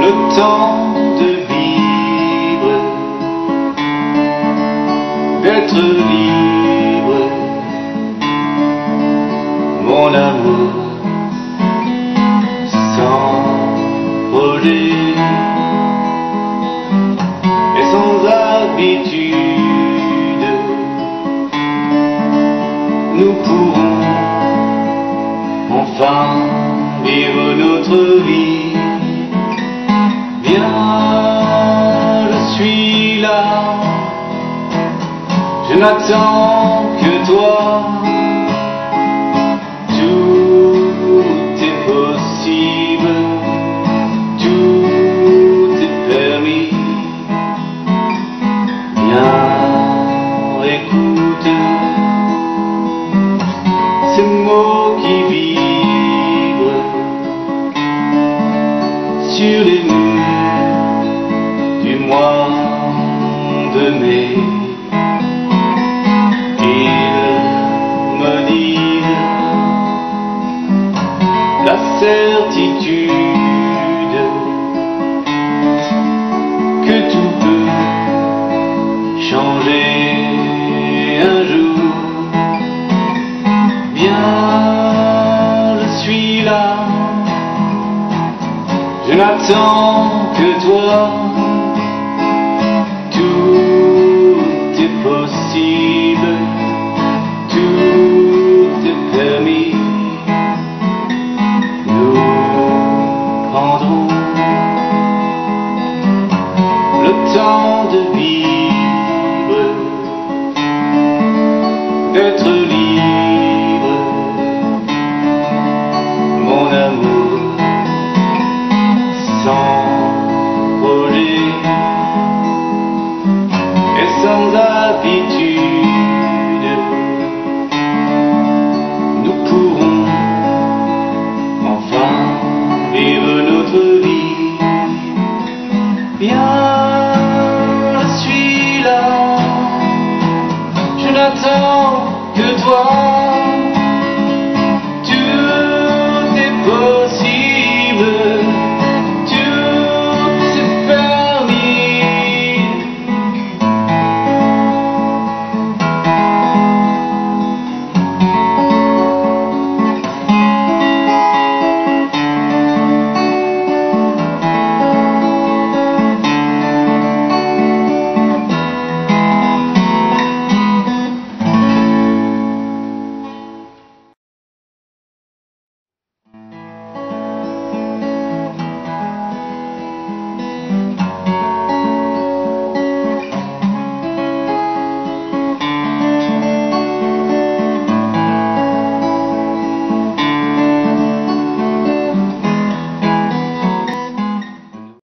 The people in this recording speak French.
le temps de vivre, d'être libre, mon amour, sans voler et sans habitude. Enfin vivre notre vie. Viens, je suis là, je n'attends que toi. Tout est possible, tout est permis. Viens, écoute ces mots sur les murs du mois de mai. Ils me disent la certitude que tout peut changer je n'attends que toi. Tout est possible, tout est permis. Nous prendrons le temps n'attends que toi.